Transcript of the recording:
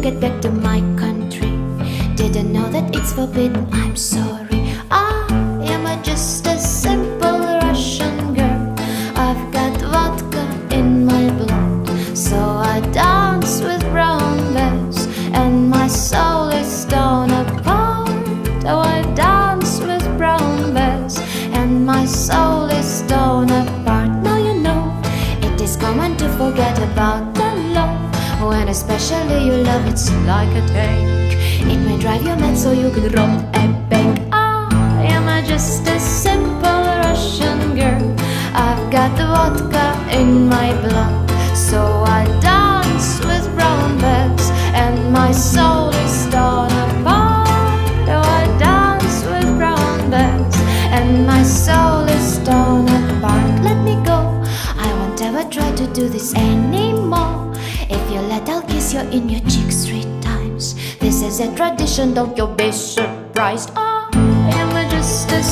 get back to my country. Didn't know that it's forbidden, I'm sorry. Ah, I am a just a simple Russian girl. I've got vodka in my blood, so I dance with brown bears, and my soul is torn apart. Oh, I dance with brown bears, and my soul is torn apart. Now you know it is common to forget about. When especially you love, it's like a tank. It may drive you mad, so you can rob a bank. I am a just a simple Russian girl. I've got the vodka in my blood, so I dance with brown bears, and my soul is torn apart. Oh, I dance with brown bears, and my soul is torn apart. Let me go. I won't ever try to do this anymore. Let, I'll kiss you in your cheeks three times. This is a tradition, don't you be surprised. I am just a